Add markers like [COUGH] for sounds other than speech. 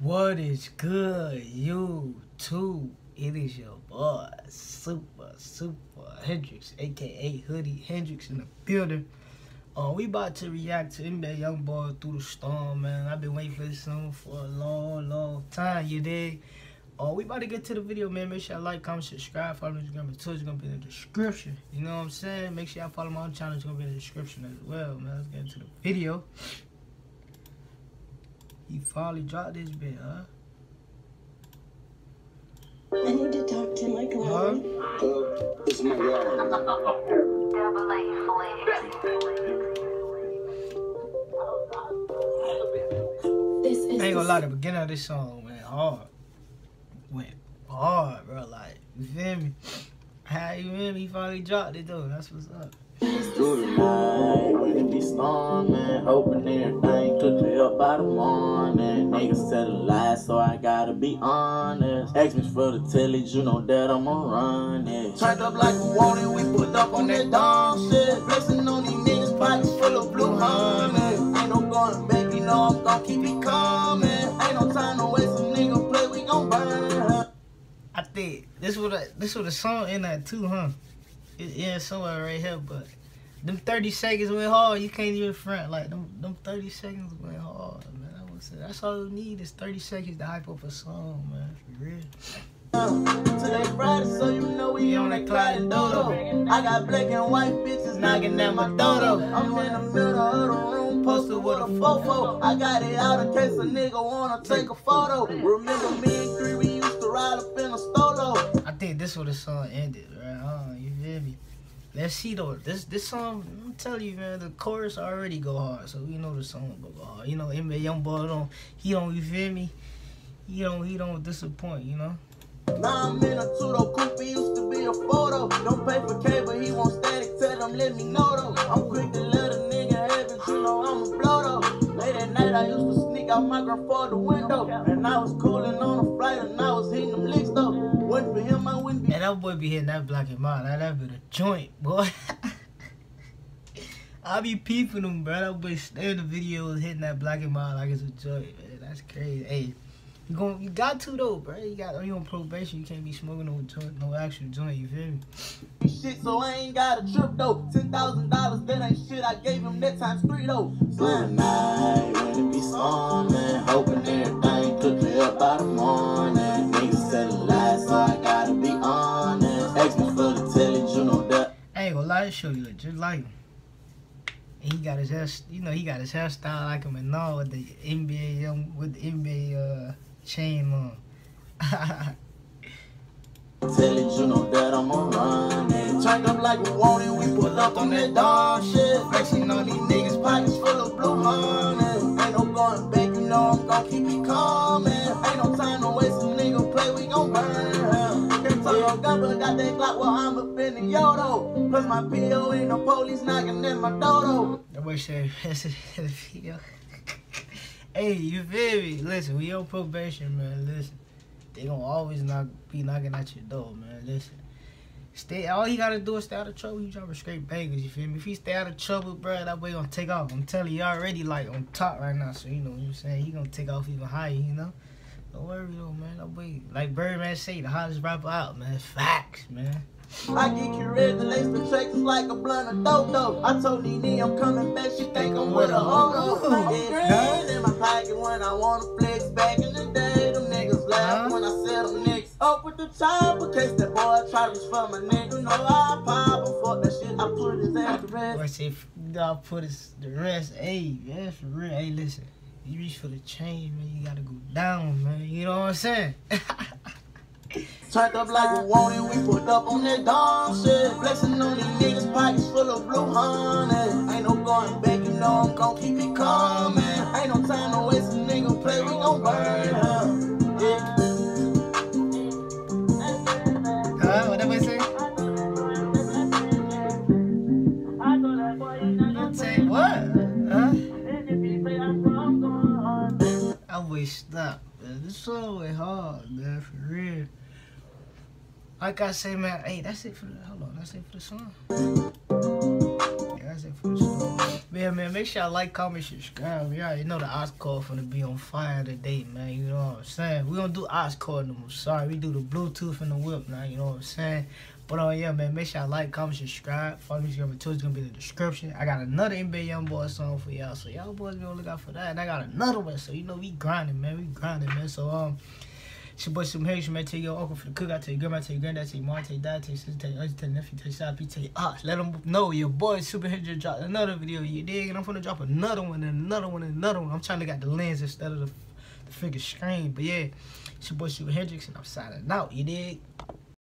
What is good, YouTube? It is your boy, Super, Super Hendrix, aka Hoodie Hendrix in the building. Uh, we about to react to NBA Youngboy through the storm, man. I've been waiting for this song for a long, long time, you dig? Uh, we about to get to the video, man. Make sure you like, comment, subscribe, follow me on Instagram and Twitter. It's gonna be in the description. You know what I'm saying? Make sure y'all follow my own channel. It's gonna be in the description as well, man. Let's get into the video. He finally dropped this bit, huh? I need to talk to my Huh? clown. Uh, this is my guy. This is I ain't gonna the lie, the beginning of this song went hard. Went hard, bro. Like, you feel me? How you feel me? He finally dropped it, though. That's what's up. Through the night, it be storming, hoping everything could clear up by the morning. Niggas tell a lie, so I gotta be honest. Ask me for the tillage, you know that I'ma run it. Turned up like we wanted, we put up on that dumb shit. Flexing on these niggas, pockets full of blue honey. Ain't no going back, you know I'm gonna keep it coming. Ain't no time to waste, some nigga play, we gon' burn. I think this was a, this was a song in that, too, huh? It, yeah, somewhere right here, but them 30 seconds went hard. You can't even front. Like, them, them 30 seconds went hard, man. I would say that's all you need is 30 seconds to hype up a song, man. For real. Today Friday, so you know we on that Clyde and Dodo. I got black and white bitches knocking at my dodo. I'm in the middle of the room, posted with a fofo. I got it out in case a nigga wanna take a photo. Remember me and three, we used to ride up in a stolo. I think this where the song ended, right? Uh, you feel me? Let's see though. This this song, I'm telling you, man, the chorus already go hard, so we know the song go hard. You know, NBA young boy don't he don't you feel me? He don't he don't disappoint, you know. Now I'm in a two-door coupe, used to be a photo. Don't pay for cable, he want static, tell him let me know though. I'm quick to let a nigga have it, you know I'm a blow though. Late at night, I used to sneak out my grandfather window. And I was cooling on a flight, and I was that boy be hitting that black and mild. That that be the joint, boy. [LAUGHS] I be peeping him, bro. That boy stay in the videos hitting that black and mild like it's a joint, man. That's crazy. Hey, you going you got to though, bro. You got you on probation. You can't be smoking no joint, no actual joint. You feel me? shit, so I ain't got a trip though. Ten thousand dollars, that ain't shit. I gave him that times three though. Slam night when it be storming, show you look just like him. And he got his hair, you know, he got his hairstyle like him and all with the NBA young with the NBA uh chain on. [LAUGHS] Tillage, you know that I'ma run it. Turned up like we want it, we pull up on that dog shit. Flexing on these niggas, pockets full of blue honey. Ain't no going back, you know I'm gon' keep it coming. Talk no got that Glock while I'm up in the Yodo. Plus my PO ain't no police knocking at my dodo. [LAUGHS] That's the video. [LAUGHS] hey, you feel me? Listen, we on probation, man. Listen, they gonna always knock, be knocking at your door, man. Listen, stay. All he gotta do is stay out of trouble. You drop a straight bangers, you feel me? If he stay out of trouble, bro, that boy gonna take off. I'm telling you, already like on top right now, so you know what I'm saying. He gonna take off even higher, you know. Don't worry though, man. That boy, like Birdman say, the hottest rapper out, man. Facts, man. I get you ready to lace the tracks like a blunt of dodo. I told Nene I'm coming back, she think I'm with a hodo. Yeah, guns in my pocket when I wanna flex back in the day. Them niggas laugh uh-huh. when I said them niggas. Up with the chopper, case that boy try to reach for my nigga. No, I pop him, fuck that shit, I put his ass to rest. Boy say, y'all put his, the rest. Hey, that's for real. Hey, listen. You reach for the chain, man. You gotta go down, man. You know what I'm saying? [LAUGHS] Turned up like want it, we put up on that dumb shit. On these stop, man. This song went hard, man, for real. Like I say, man, hey, that's it for the, hold on, that's it for the song. That's it for the song. Make sure y'all like, comment, subscribe. You know the Oscar finna be on fire today, man. You know what I'm saying? We don't do Oscar no more. Sorry, we do the Bluetooth and the whip now. You know what I'm saying? But uh, yeah, man, make sure y'all like, comment, subscribe. Follow me on Twitter. It's gonna be in the description. I got another NBA YoungBoy song for y'all, so y'all boys be look out for that. And I got another one, so you know we grinding, man. We grinding, man. So um. Your boy Super Hayes, man. Tell your uncle for the cookout. Tell your grandma, tell your granddad, tell your mom, tell your dad, tell your sister, tell your auntie, tell your nephew, tell your side tell your aunts. Let them know your boy Super Hayes just dropped another video. You dig? And I'm gonna drop another one and another one and another one. I'm trying to get the lens instead of the, the figure screen. But yeah, your boy Super Hendrix, and I'm signing out. You dig?